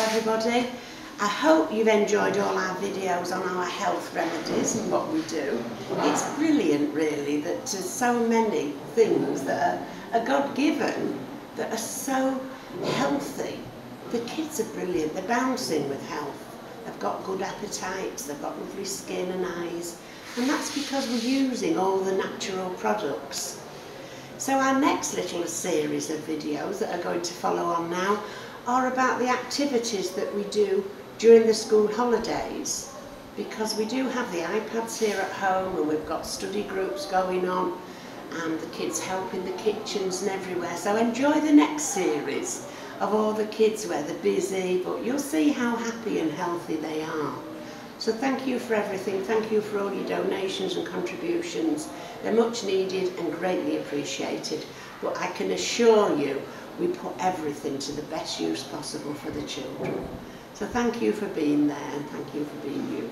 everybody. I hope you've enjoyed all our videos on our health remedies and what we do. It's brilliant really that there's so many things that are, are God-given that are so healthy. The kids are brilliant, they're bouncing with health. They've got good appetites, they've got lovely skin and eyes. And that's because we're using all the natural products. So our next little series of videos that are going to follow on now are about the activities that we do during the school holidays because we do have the iPads here at home and we've got study groups going on and the kids help in the kitchens and everywhere. So enjoy the next series of all the kids where they're busy but you'll see how happy and healthy they are. So thank you for everything, thank you for all your donations and contributions. They're much needed and greatly appreciated. But I can assure you we put everything to the best use possible for the children. So thank you for being there and thank you for being you.